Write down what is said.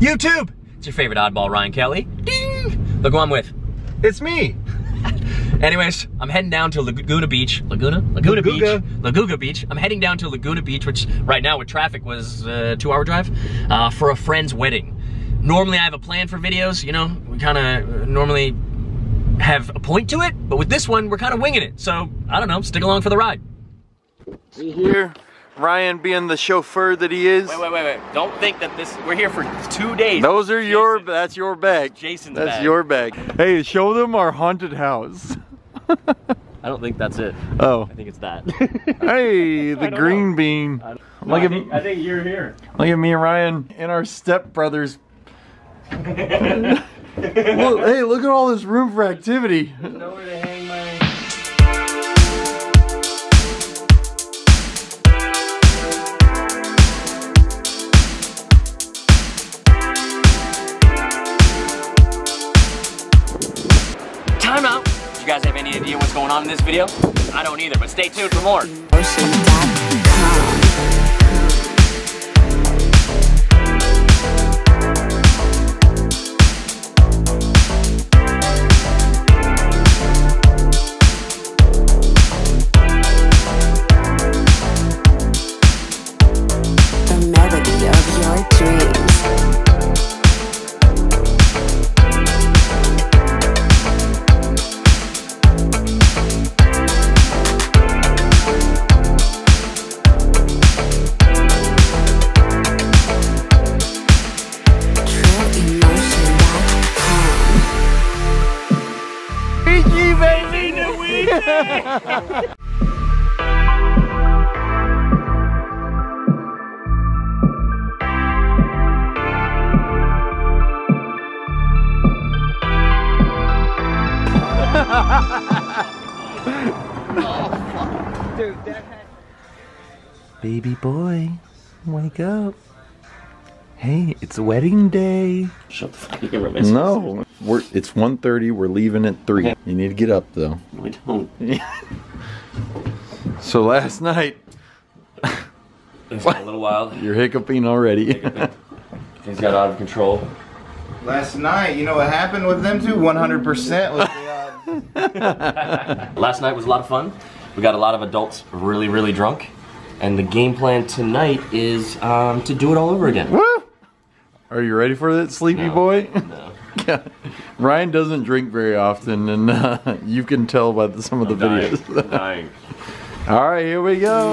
YouTube! It's your favorite oddball, Ryan Kelley. Ding! Look who I'm with. It's me. Anyways, I'm heading down to Laguna Beach. Laguna? Laguna Laguga. Beach. Laguna Beach. I'm heading down to Laguna Beach, which right now with traffic was a two hour drive, uh, for a friend's wedding. Normally I have a plan for videos, you know, we kind of normally have a point to it, but with this one, we're kind of winging it. So, I don't know, stick along for the ride. See here, Ryan being the chauffeur that he is. Wait, wait, wait, wait. Don't think that this, we're here for two days. Those are your, that's your bag. Jason's That's bag. your bag. Hey, show them our haunted house. I don't think that's it. Oh, I think it's that. hey, the don't green bean. No, Look I, at, think, I think you're here. look at me and Ryan and our stepbrothers. look, hey, look at all this room for activity. Guys have any idea what's going on in this video? I don't either, but stay tuned for more. Baby boy, wake up. Hey, it's wedding day. Shut the fuck up, miss. No, we're it's 1.30, we're leaving at 3. Okay. You need to get up though. No, I don't. So last night, It's got a little wild. you're hiccuping already. Things got out of control. Last night, you know what happened with them two? 100% was. Last night was a lot of fun. We got a lot of adults really, really drunk. And the game plan tonight is um, to do it all over again. Woo! Are you ready for that, sleepy No. boy? No. Ryan doesn't drink very often, and uh, you can tell by the, some of the Dying. videos. Dying. All right, here we go.